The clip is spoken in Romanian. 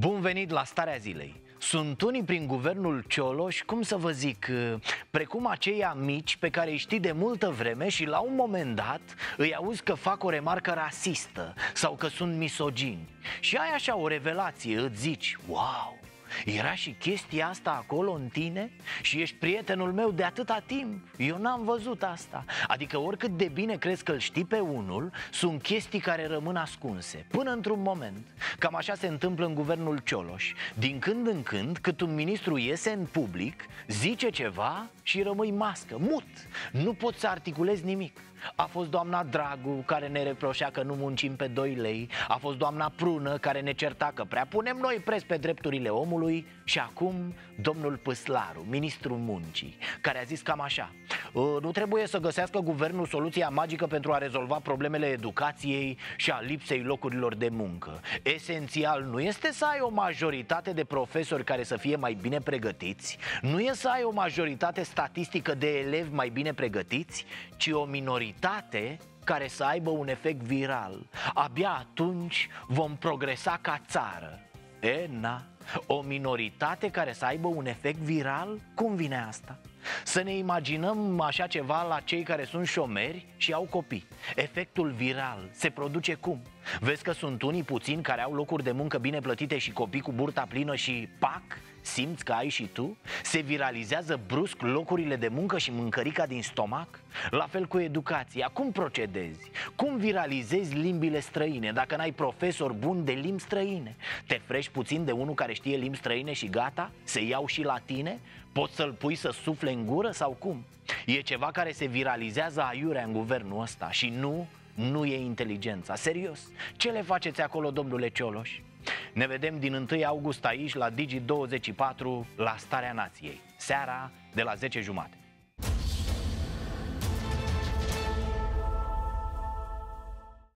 Bun venit la Starea Zilei. Sunt unii prin guvernul Cioloș, cum să vă zic, precum aceia mici pe care îi știi de multă vreme și la un moment dat îi auzi că fac o remarcă rasistă sau că sunt misogini. Și ai așa o revelație, îți zici, wow, era și chestia asta acolo în tine? Și ești prietenul meu de atâta timp? Eu n-am văzut asta. Adică oricât de bine crezi că îl știi pe unul Sunt chestii care rămân ascunse. Până într-un moment Cam așa se întâmplă în guvernul Cioloș. Din când în când, cât un ministru iese în public Zice ceva și rămâi mască, mut. Nu poți să articulezi nimic. A fost doamna Dragu care ne reproșea că nu muncim pe 2 lei. A fost doamna Prună care ne certa că prea punem noi pres pe drepturile omului Și acum domnul Păslaru, ministrul muncii Care a zis cam așa. Ă, Nu trebuie să găsească guvernul soluția magică pentru a rezolva problemele educației și a lipsei locurilor de muncă. Esențial nu este să ai o majoritate de profesori care să fie mai bine pregătiți? Nu e să ai o majoritate statistică de elevi mai bine pregătiți? Ci o minoritate minoritate care să aibă un efect viral. Abia atunci vom progresa ca țară. E, na, o minoritate care să aibă un efect viral? Cum vine asta? Să ne imaginăm așa ceva la cei care sunt șomeri și au copii Efectul viral se produce cum? Vezi că sunt unii puțini care au locuri de muncă bine plătite și copii cu burta plină și pac, simți că ai și tu? Se viralizează brusc locurile de muncă și mâncărica din stomac? La fel cu educația, cum procedezi? Cum viralizezi limbile străine dacă n-ai profesor bun de limbi străine? Te frești puțin de unul care știe limbi străine și gata? Se iau și la tine? Poți să-l pui să sufle în gură sau cum? E ceva care se viralizează aiurea în guvernul ăsta și nu nu e inteligența. Serios, ce le faceți acolo, domnule Cioloș? Ne vedem din 1 august aici la Digi24 la Starea Nației, seara de la 10 jumate.